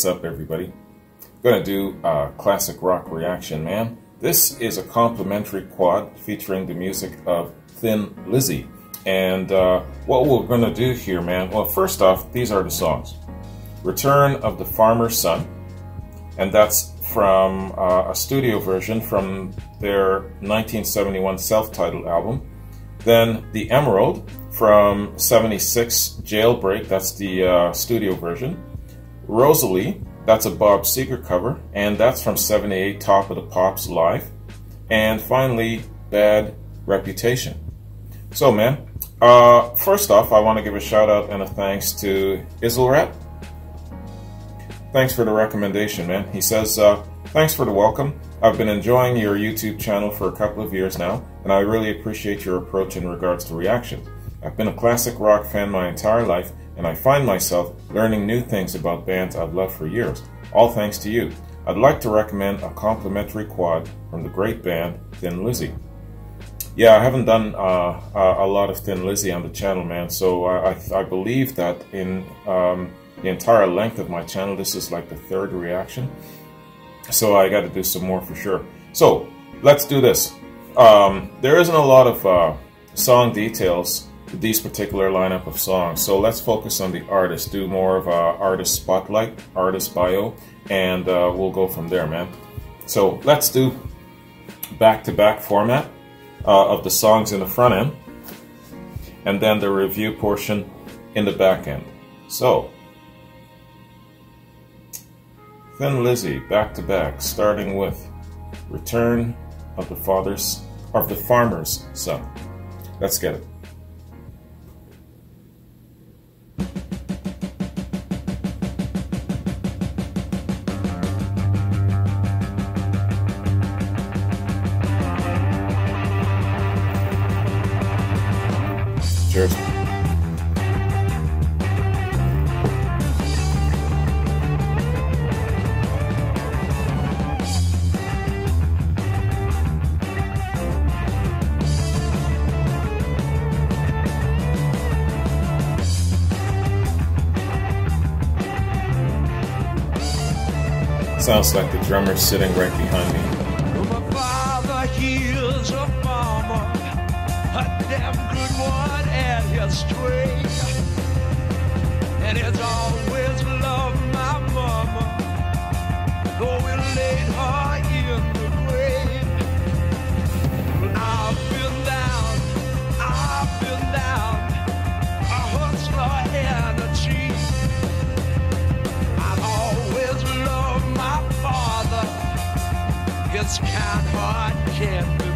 what's up, everybody? Gonna do a classic rock reaction, man. This is a complimentary quad featuring the music of Thin Lizzy. And uh, what we're gonna do here, man, well, first off, these are the songs Return of the Farmer's Son, and that's from uh, a studio version from their 1971 self titled album. Then The Emerald from 76 Jailbreak, that's the uh, studio version. Rosalie, that's a Bob Seger cover, and that's from 78 Top of the Pops Live. And finally, Bad Reputation. So, man, uh, first off, I want to give a shout out and a thanks to Izzlerat. Thanks for the recommendation, man. He says, uh, Thanks for the welcome. I've been enjoying your YouTube channel for a couple of years now, and I really appreciate your approach in regards to reactions. I've been a classic rock fan my entire life, and I find myself learning new things about bands I've loved for years, all thanks to you. I'd like to recommend a complimentary quad from the great band Thin Lizzy. Yeah, I haven't done uh, a lot of Thin Lizzy on the channel, man, so I, I, I believe that in um, the entire length of my channel, this is like the third reaction. So I got to do some more for sure. So let's do this. Um, there isn't a lot of uh, song details these particular lineup of songs. So let's focus on the artist, do more of a artist spotlight, artist bio, and uh, we'll go from there, man. So let's do back-to-back -back format uh, of the songs in the front end, and then the review portion in the back end. So, Thin Lizzy, back-to-back, starting with Return of the Father's of the Farmer's Son. Let's get it. Sounds like the drummer sitting right behind me. My Kind heart can't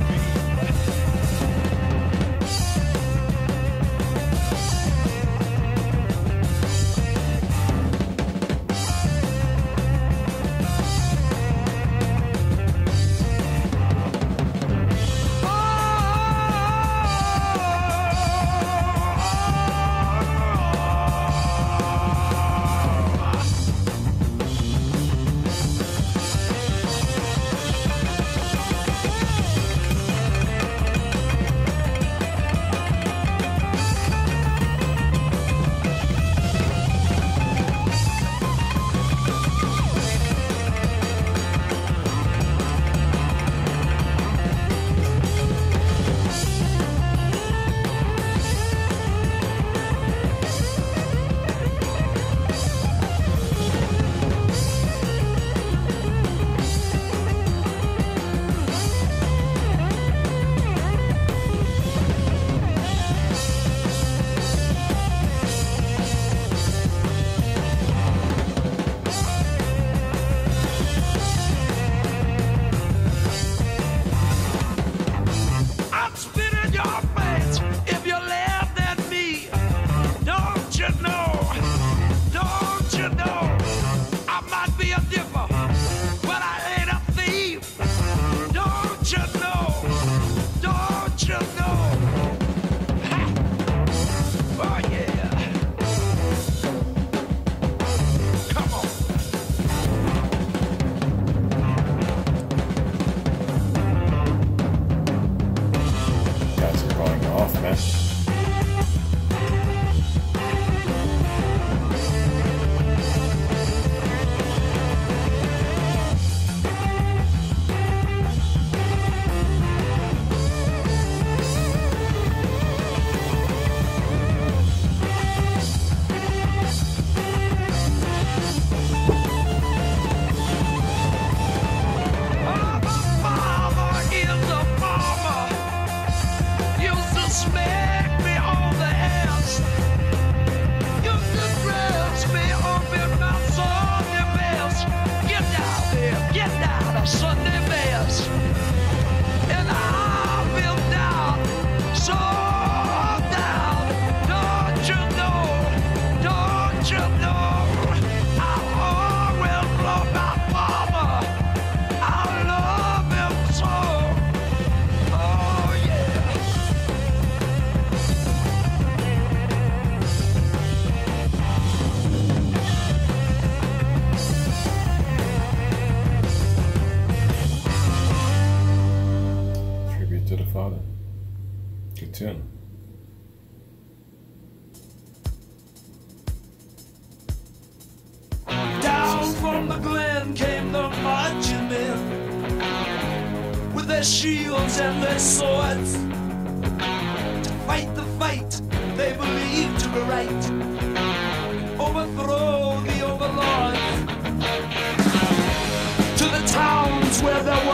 Bye.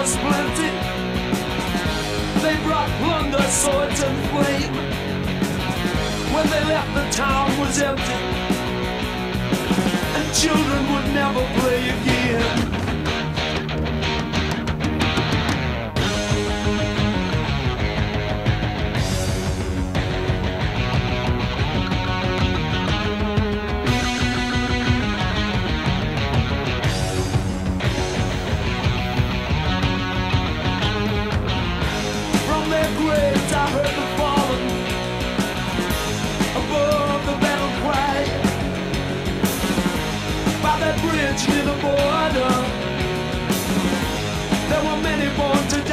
was plenty. They brought plunder, swords, and flame. When they left, the town was empty, and children would never play again. to the border. There were many born today.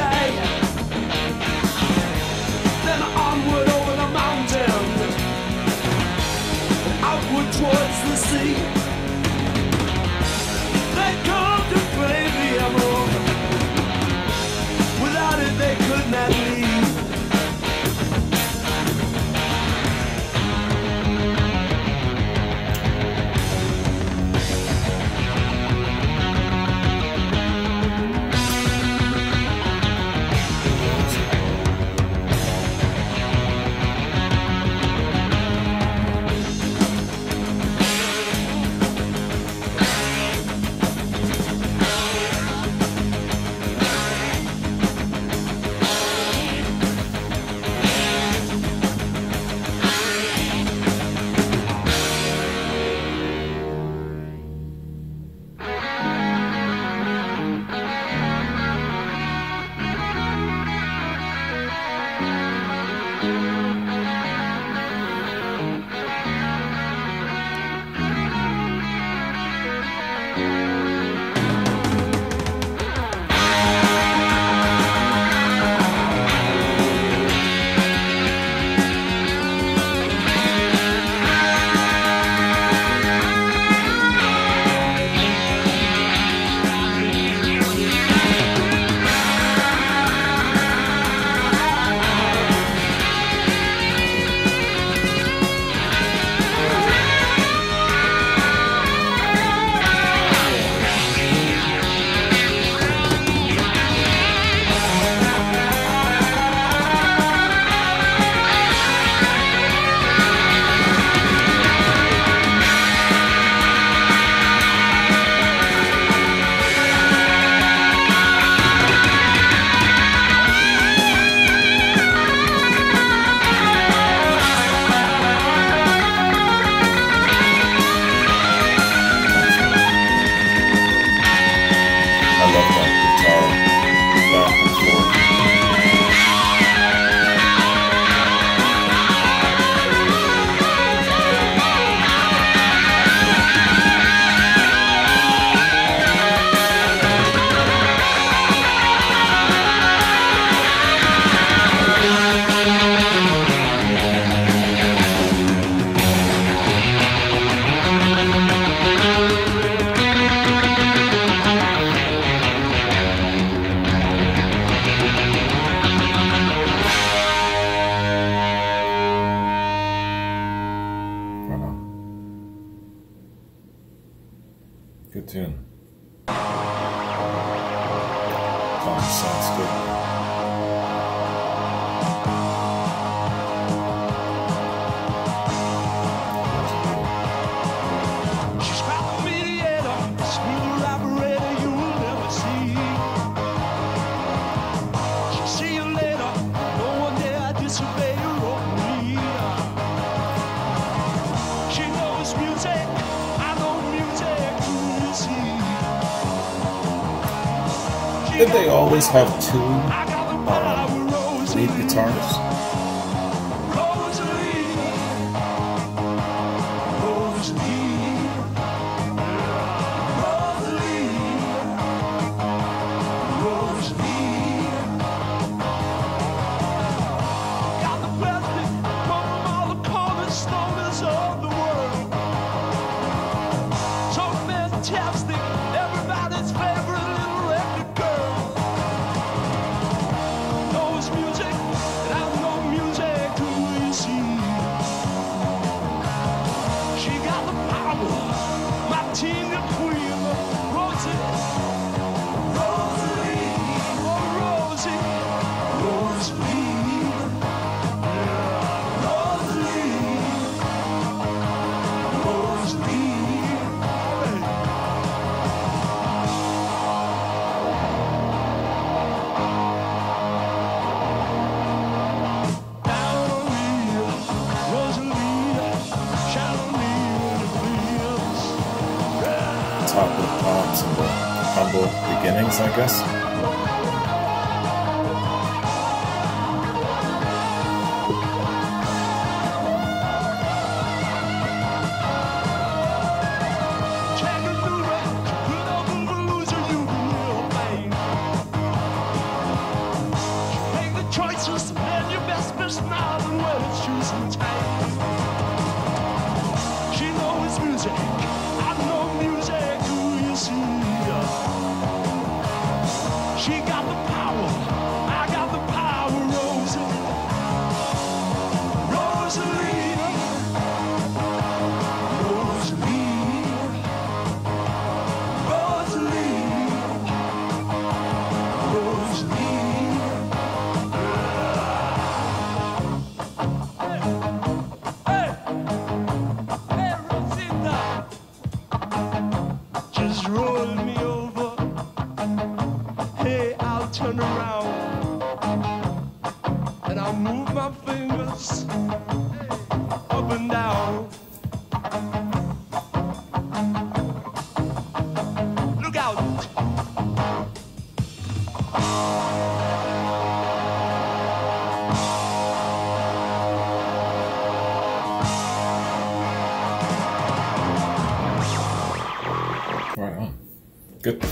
Did they always have two uh, lead guitars? I guess.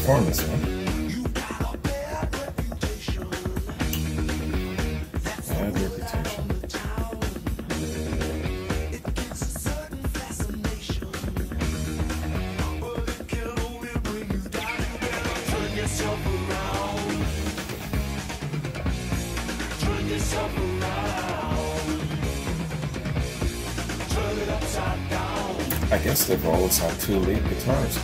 Man. Bad reputation. I guess they've always had two lead guitars.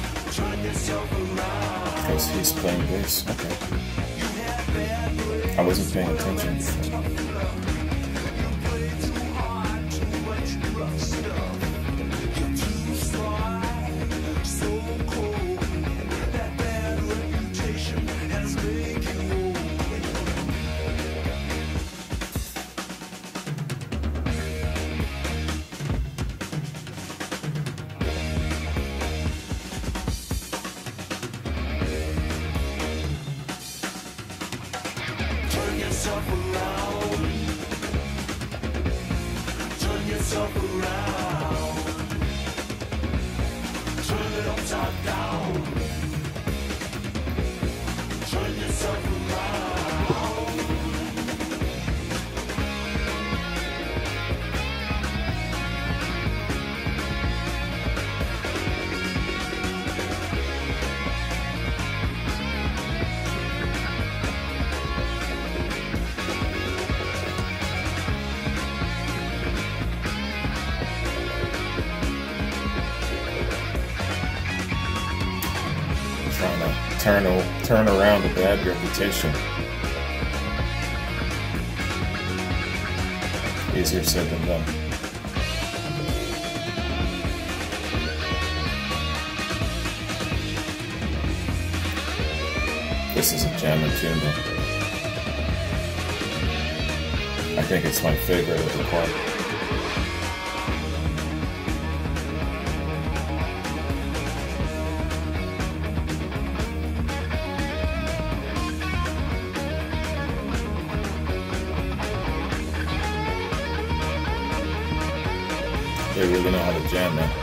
Because he's playing bass. Okay. I wasn't paying attention turn, turn around a bad reputation. Easier said than done. This is a jamming tune though. I think it's my favorite of the quad. Really know how to jam, man.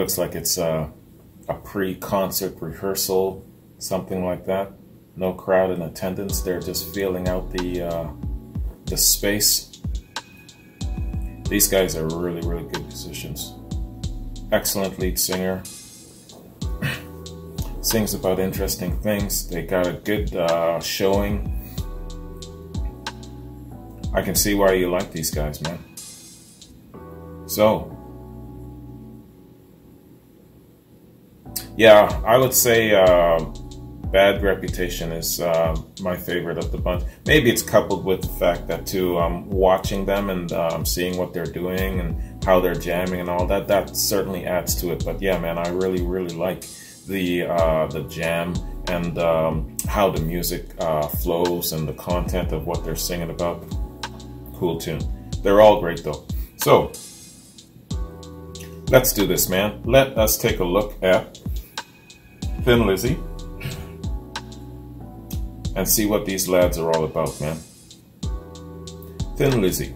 Looks like it's a, a pre-concert rehearsal, something like that. No crowd in attendance. They're just feeling out the uh, the space. These guys are really, really good musicians. Excellent lead singer. Sings about interesting things. They got a good uh, showing I can see why you like these guys, man. So, yeah, I would say uh, Bad Reputation is uh, my favorite of the bunch. Maybe it's coupled with the fact that too, I'm watching them and um, seeing what they're doing and how they're jamming and all that. That certainly adds to it. But yeah, man, I really, really like the uh, the jam and um, how the music uh, flows and the content of what they're singing about. Cool tune. They're all great though. So let's do this, man. Let us take a look at Thin Lizzy and see what these lads are all about, man. Thin Lizzy.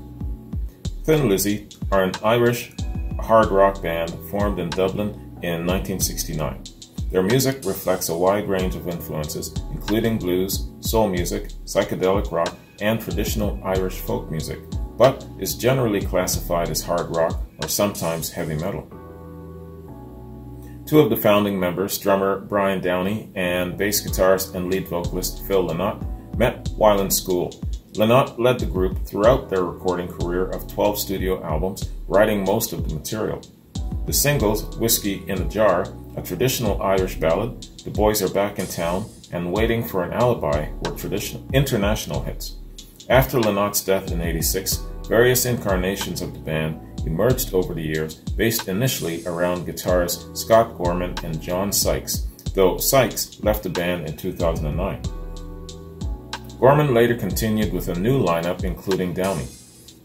Thin Lizzy are an Irish hard rock band formed in Dublin in 1969. Their music reflects a wide range of influences, including blues, soul music, psychedelic rock, and traditional Irish folk music, but is generally classified as hard rock or sometimes heavy metal. Two of the founding members, drummer Brian Downey and bass guitarist and lead vocalist Phil Lynott, met while in school. Lynott led the group throughout their recording career of 12 studio albums, writing most of the material. The singles, Whiskey in a Jar, a traditional Irish ballad, The Boys Are Back in Town, and Waiting for an Alibi were traditional international hits. After Lynott's death in 86, various incarnations of the band emerged over the years, based initially around guitarists Scott Gorham and John Sykes, though Sykes left the band in 2009. Gorham later continued with a new lineup including Downey.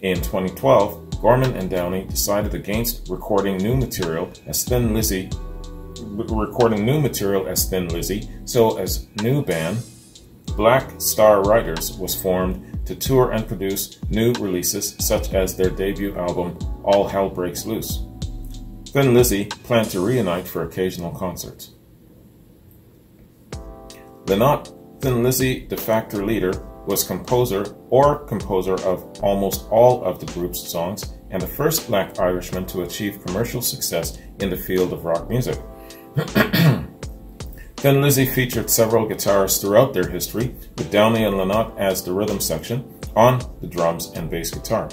In 2012, Gorham and Downey decided against recording new material as Thin Lizzy recording new material as Thin Lizzy, so as new band, Black Star Riders was formed to tour and produce new releases such as their debut album All Hell Breaks Loose. Thin Lizzy planned to reunite for occasional concerts. Lynott, Thin Lizzy de facto leader, was composer or composer of almost all of the group's songs and the first black Irishman to achieve commercial success in the field of rock music. Thin Lizzy featured several guitarists throughout their history, with Downey and Lynott as the rhythm section on the drums and bass guitar.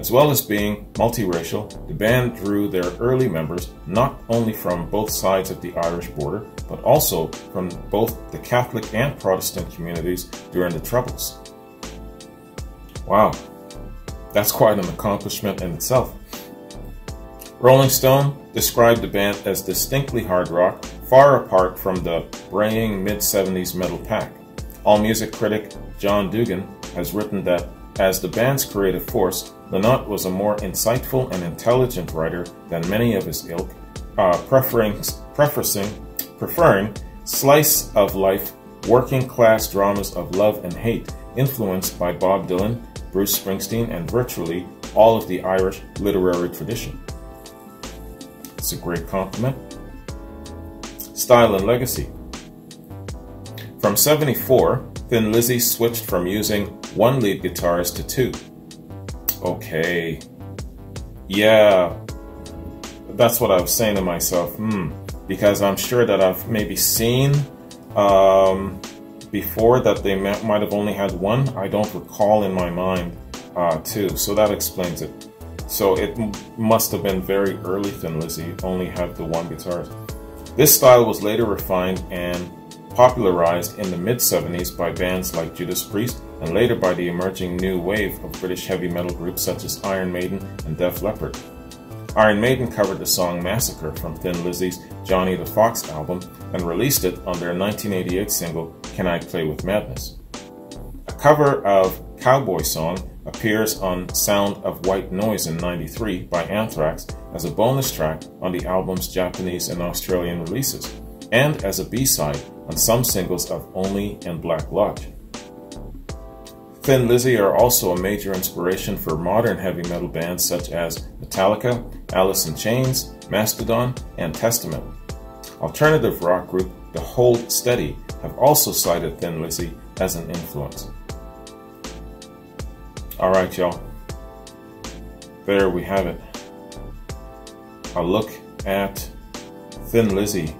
As well as being multiracial, the band drew their early members not only from both sides of the Irish border, but also from both the Catholic and Protestant communities during the Troubles. Wow, that's quite an accomplishment in itself. Rolling Stone described the band as distinctly hard rock, far apart from the braying mid 70s metal pack. AllMusic critic John Dougan has written that as the band's creative force, Lynott was a more insightful and intelligent writer than many of his ilk, uh, preferring, preferring, preferring slice of life, working class dramas of love and hate, influenced by Bob Dylan, Bruce Springsteen, and virtually all of the Irish literary tradition. It's a great compliment. Style and legacy. From 74, Thin Lizzy switched from using one lead guitarist to two. Okay. Yeah. That's what I was saying to myself. Hmm. Because I'm sure that I've maybe seen um, before that they might have only had one. I don't recall in my mind uh, two. So that explains it. So it must have been very early Thin Lizzy, only had the one guitarist. This style was later refined and popularized in the mid 70s by bands like Judas Priest and later by the emerging new wave of British heavy metal groups such as Iron Maiden and Def Leppard. Iron Maiden covered the song Massacre from Thin Lizzy's Johnny the Fox album and released it on their 1988 single Can I Play with Madness. A cover of Cowboy Song appears on Sound of White Noise in 93 by Anthrax as a bonus track on the album's Japanese and Australian releases, and as a B-side on some singles of Only and Black Lodge. Thin Lizzy are also a major inspiration for modern heavy metal bands such as Metallica, Alice in Chains, Mastodon, and Testament. Alternative rock group The Hold Steady have also cited Thin Lizzy as an influence. Alright, y'all. There we have it. A look at Thin Lizzy,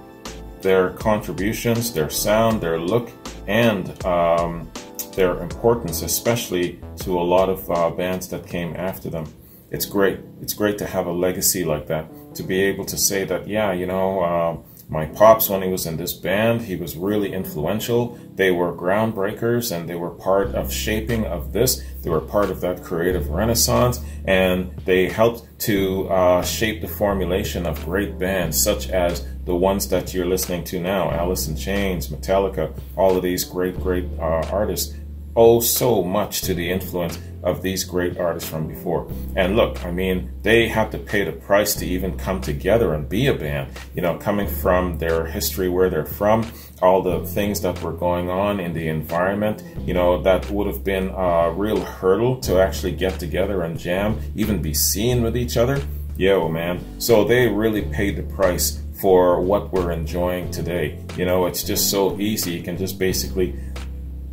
their contributions, their sound, their look, and um, their importance, especially to a lot of uh, bands that came after them. It's great. It's great to have a legacy like that. To be able to say that, yeah, you know, uh, my pops, when he was in this band, he was really influential. They were groundbreakers and they were part of shaping of this. They were part of that creative renaissance and they helped to uh, shape the formulation of great bands such as the ones that you're listening to now, Alice in Chains, Metallica, all of these great, great uh, artists owe so much to the influence of these great artists from before. And look, I mean, they had to pay the price to even come together and be a band. You know, coming from their history, where they're from, all the things that were going on in the environment, you know, that would have been a real hurdle to actually get together and jam, even be seen with each other. Yo, man. So they really paid the price for what we're enjoying today. You know, it's just so easy. You can just basically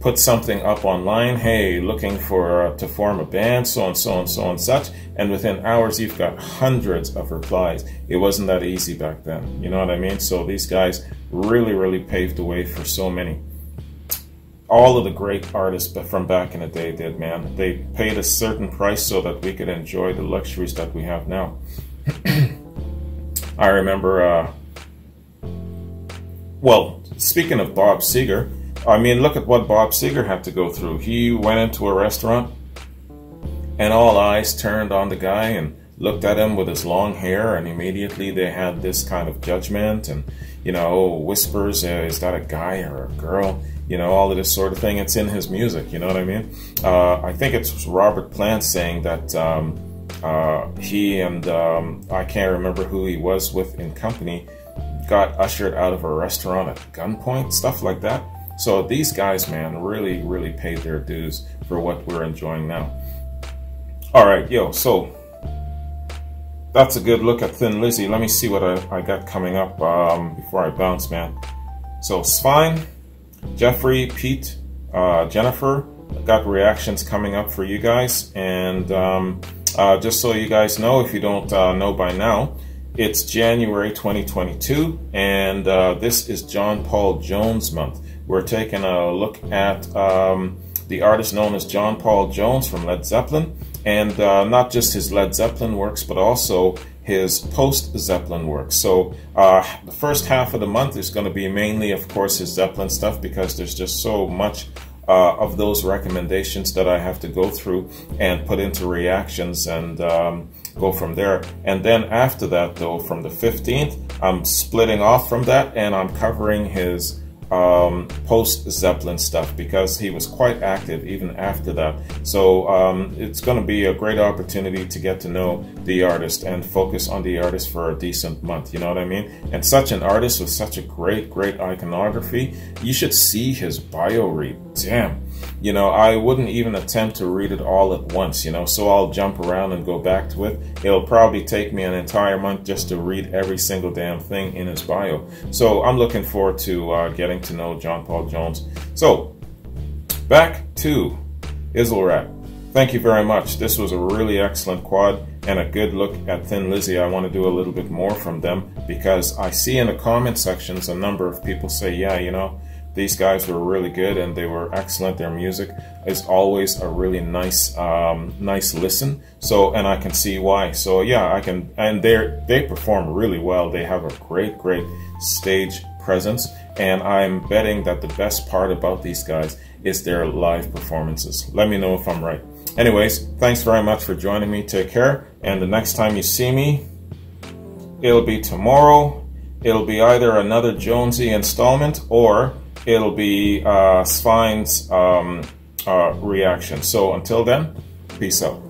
put something up online, hey, looking for uh, to form a band, so and so and so and such, and within hours you've got hundreds of replies. It wasn't that easy back then, you know what I mean? So these guys really, really paved the way for so many. All of the great artists from back in the day did, man. They paid a certain price so that we could enjoy the luxuries that we have now. I remember, uh, well, speaking of Bob Seger, I mean, look at what Bob Seger had to go through. He went into a restaurant and all eyes turned on the guy and looked at him with his long hair and immediately they had this kind of judgment and, you know, whispers, is that a guy or a girl? You know, all of this sort of thing. It's in his music, you know what I mean? Uh, I think it's Robert Plant saying that um, uh, he and um, I can't remember who he was with in company got ushered out of a restaurant at gunpoint, stuff like that. So these guys, man, really, really paid their dues for what we're enjoying now. All right, yo, so that's a good look at Thin Lizzy. Let me see what I, I got coming up um, before I bounce, man. So Svine, Jeffrey, Pete, uh, Jennifer, got reactions coming up for you guys. And um, uh, just so you guys know, if you don't uh, know by now, it's January 2022, and uh, this is John Paul Jones month we're taking a look at um, the artist known as John Paul Jones from Led Zeppelin, and uh, not just his Led Zeppelin works, but also his post Zeppelin works. So uh, the first half of the month is going to be mainly, of course, his Zeppelin stuff because there's just so much uh, of those recommendations that I have to go through and put into reactions and um, go from there. And then after that, though, from the 15th, I'm splitting off from that and I'm covering his um, post Zeppelin stuff because he was quite active even after that. So um, it's going to be a great opportunity to get to know the artist and focus on the artist for a decent month. You know what I mean? And such an artist with such a great, great iconography, you should see his bio read. Damn you know, I wouldn't even attempt to read it all at once, you know, so I'll jump around and go back to it. It'll probably take me an entire month just to read every single damn thing in his bio. So I'm looking forward to uh, getting to know John Paul Jones. So, back to Izzle Thank you very much. This was a really excellent quad and a good look at Thin Lizzy. I want to do a little bit more from them because I see in the comment sections a number of people say, yeah, you know, these guys were really good and they were excellent. Their music is always a really nice, um, nice listen. So, and I can see why. So yeah, I can, and they they perform really well. They have a great, great stage presence. And I'm betting that the best part about these guys is their live performances. Let me know if I'm right. Anyways, thanks very much for joining me. Take care. And the next time you see me, it'll be tomorrow. It'll be either another Jonesy installment or it'll be uh, Svine's um, uh, reaction. So until then, peace out.